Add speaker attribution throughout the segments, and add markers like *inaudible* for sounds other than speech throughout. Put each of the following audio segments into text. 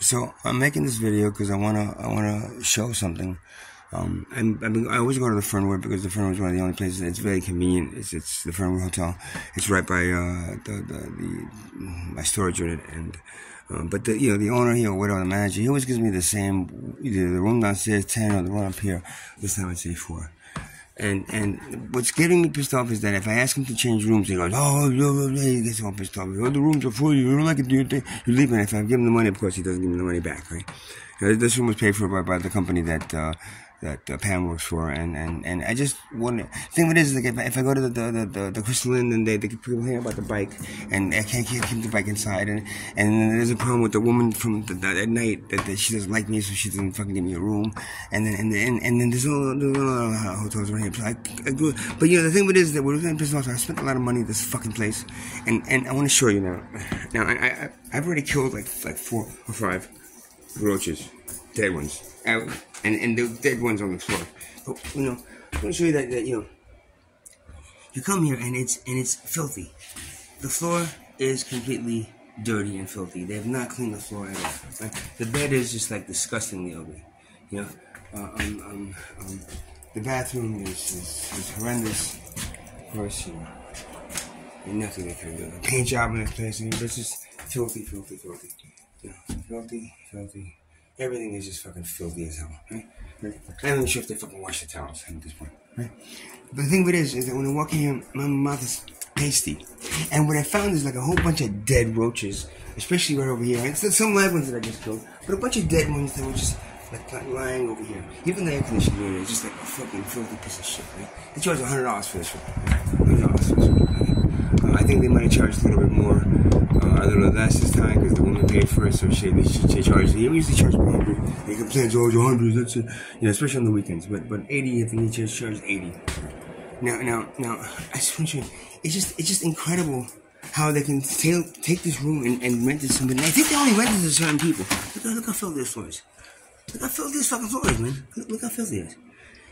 Speaker 1: So I'm making this video because I wanna I wanna show something. Um, and I, mean, I always go to the Fernwood because the Fernwood is one of the only places that's very convenient. It's it's the Fernwood Hotel. It's right by uh, the, the the my storage unit and. Um, but the you know the owner here, whatever the manager, he always gives me the same either the room downstairs ten or the room up here. This time I'd say four. And and what's getting me pissed off is that if I ask him to change rooms, he goes, oh, blah, blah, blah. he gets all pissed off. Oh, the rooms are full. You don't like it, do you leave. And if I give him the money, of course, he doesn't give me the money back, right? this room was paid for by, by the company that uh, that Pam works for, and, and, and I just want to, thing of it is, like, if, if I go to the, the, the, the Crystal Inn, and they, they complain about the bike, and I can't keep, keep the bike inside, and, and there's a problem with the woman from the, the, at night, that, that she doesn't like me, so she doesn't fucking give me a room, and then, and then, and then there's all, all uh, hotels around here, so I, I but you know, the thing of it is that we're going to piss off, I spent a lot of money this fucking place, and, and I want to show you now, now, I, I, I've already killed like, like four or five roaches, dead ones, out and and the dead ones on the floor. But you know, I'm gonna show you that that you know, you come here and it's and it's filthy. The floor is completely dirty and filthy. They have not cleaned the floor at all. The bed is just like disgustingly ugly. You know, uh, um, um, um, the bathroom is, is, is horrendous. Of course, you know, and nothing they can do. A paint job in this place, but it's just filthy, filthy, filthy. You know, filthy, filthy. Everything is just fucking filthy as hell, right? right? I'm not even sure if they fucking wash the towels at this point, right? But the thing of it is, is that when I walk in here, my mouth is pasty. And what I found is like a whole bunch of dead roaches, especially right over here. And some live ones that I just killed, but a bunch of dead ones that were just like lying over here. Even the air conditioning unit is just like a fucking filthy piece of shit, right? They charge $100 for this one. $100 for this one. Think they might charge a little bit more uh, I don't know, that's this time because the woman paid for it, so she, she, she charged. He usually charge 100. He complains, oh, 100, that's it. You know, especially on the weekends. But but 80, I think he just charged 80. Now, now, now, I just want you, it's just, it's just incredible how they can take, take this room and, and rent it to somebody. I think they only rent it to certain people. Look, look how filthy this floor is. Look how filthy this fucking floor is, man. Look, look how filthy it is.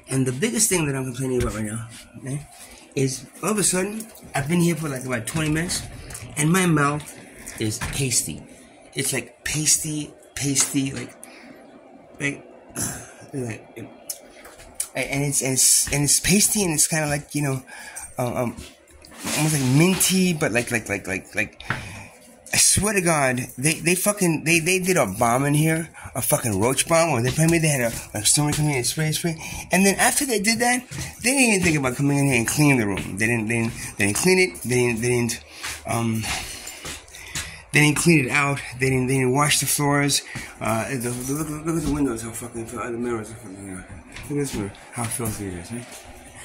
Speaker 1: And the biggest thing that I'm complaining about right now, man, is all of a sudden, I've been here for like about 20 minutes, and my mouth is pasty. It's like pasty, pasty, like, like, *sighs* like and it's, and it's and it's pasty and it's kind of like you know, um, um, almost like minty, but like like like like like. I swear to God, they, they fucking they, they did a bomb in here, a fucking roach bomb, when they probably they had a like someone come in and spray spray, and then after they did that, they didn't even think about coming in here and cleaning the room. They didn't they didn't, they didn't clean it. They didn't they didn't um they didn't clean it out. They didn't. They didn't wash the floors. Uh, the, look, look, at the windows. How fucking uh, the mirrors are fucking. Uh, look at this mirror. How filthy it is, right?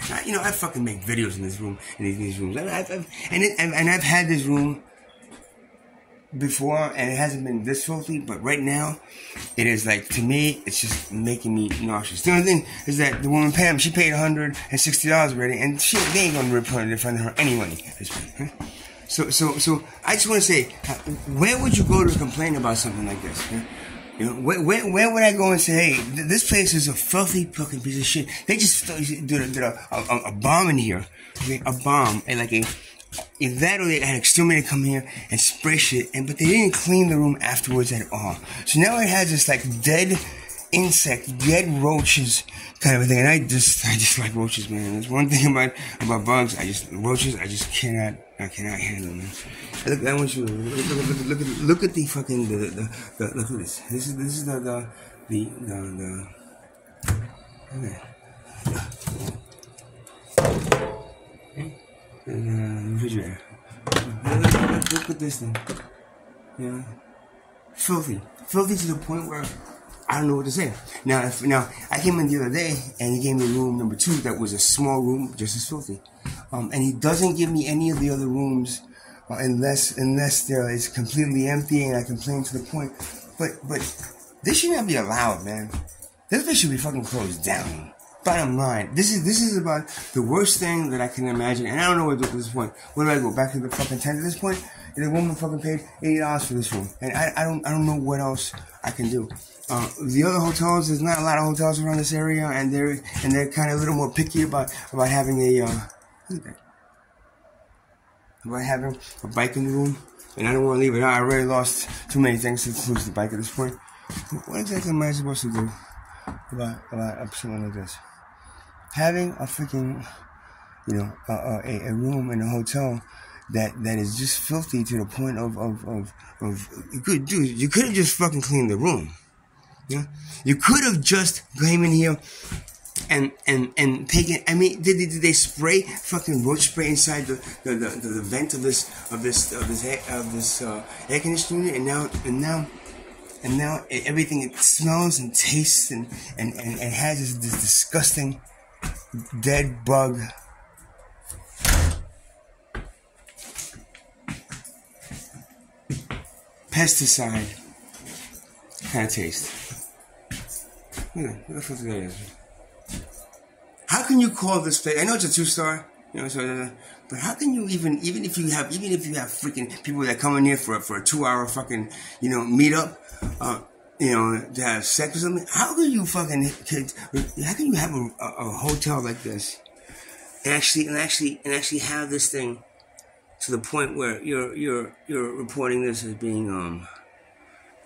Speaker 1: Now, you know, I fucking make videos in this room, in these, these rooms. I've, I've, and it, and I've had this room before, and it hasn't been this filthy. But right now, it is like to me, it's just making me nauseous. The only thing is that the woman Pam, she paid 160 dollars already, and she they ain't gonna of her anyway. Right? So, so, so I just want to say, uh, where would you go to complain about something like this? You know, where, where, where would I go and say, hey, th- this place is a filthy fucking piece of shit. They just did a, did a, a, a bomb in here, okay? a bomb, and like a, they had exterminator come here and spray shit, and but they didn't clean the room afterwards at all. So now it has this like dead insect, dead roaches kind of a thing. And I just, *laughs* I just like roaches, man. There's one thing about about bugs. I just roaches. I just cannot, I cannot handle them. Look, I want you to look, look, look, look, at, look at the fucking the, the, the, look at this. This is this is the the the the. the okay. The Look, look, look at this thing. Yeah. Filthy. Filthy to the point where I don't know what to say. Now, if, now I came in the other day and he gave me room number two that was a small room, just as filthy. Um, and he doesn't give me any of the other rooms uh, unless unless there is completely empty and I complain to the point. But but this should not be allowed, man. This place should be fucking closed down. Bottom line, this is this is about the worst thing that I can imagine, and I don't know what to do at this point. Where do I go back to the fucking tent at this point? And the woman fucking paid eighty dollars for this room, and I, I don't I don't know what else I can do. Uh, the other hotels, there's not a lot of hotels around this area, and they're and they're kind of a little more picky about about having a uh, about having a bike in the room. And I don't want to leave it. I already lost too many things to lose the bike at this point. what exactly am I supposed to do about about something like this? Having a freaking, you know, a, a, a room in a hotel that that is just filthy to the point of of of, of you could do you could have just fucking cleaned the room. Yeah, you could have just came in here and and and taken. I mean, did, did they spray fucking roach spray inside the the, the, the vent of this of this of this of this uh, air conditioning unit? And now and now and now everything it smells and tastes and and and, and has this, this disgusting dead bug. Pesticide kind of taste. Is. How can you call this place? I know it's a two star, you know, so, uh, but how can you even, even if you have, even if you have freaking people that come in here for for a two hour fucking, you know, meetup, uh, you know, to have sex or something? How can you fucking, how can you have a, a, hotel like this and actually, and actually, and actually have this thing to the point where you're you're you're reporting this as being, um,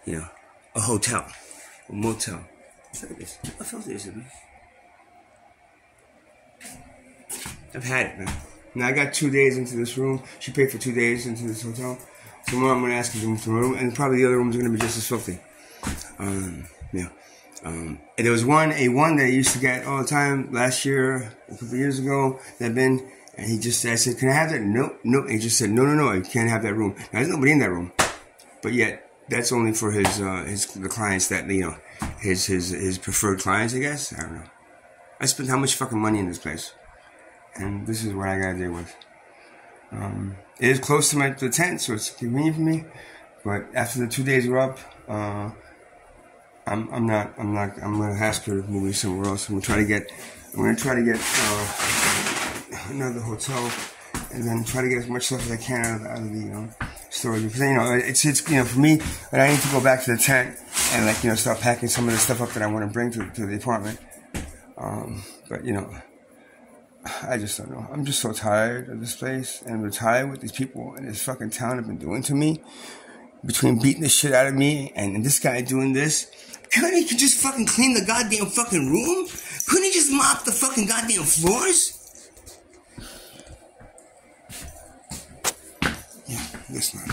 Speaker 1: you know, a hotel, a motel. Look at this. How filthy is it, man? I've had it, man. Now I got two days into this room. She paid for two days into this hotel. Tomorrow I'm gonna ask her to move to room, and probably the other rooms are gonna be just as filthy. Um, yeah. Um, and there was one, a one that I used to get all the time last year, a couple years ago, that been, and he just said, I said, can I have that? No, no. And he just said, no, no, no, you can't have that room. Now, there's nobody in that room. But yet, that's only for his, uh, his, the clients that, you know, his, his, his preferred clients, I guess. I don't know. I spent how much fucking money in this place? and this is what I gotta deal with. Um, it is close to my the tent, so it's convenient for me. But after the two days are up, uh, I'm I'm not I'm not I'm gonna ask her to move me somewhere else. I'm gonna try to get I'm gonna try to get uh, another hotel and then try to get as much stuff as I can out of, out of the um, storage because you know it's it's you know for me I need to go back to the tent and like you know start packing some of the stuff up that I want to bring to, to the apartment. Um, but you know I just don't know. I'm just so tired of this place and I'm tired with these people in this fucking town have been doing to me. Between beating the shit out of me and, and this guy doing this. Couldn't he just fucking clean the goddamn fucking room? Couldn't he just mop the fucking goddamn floors? Yeah, guess not.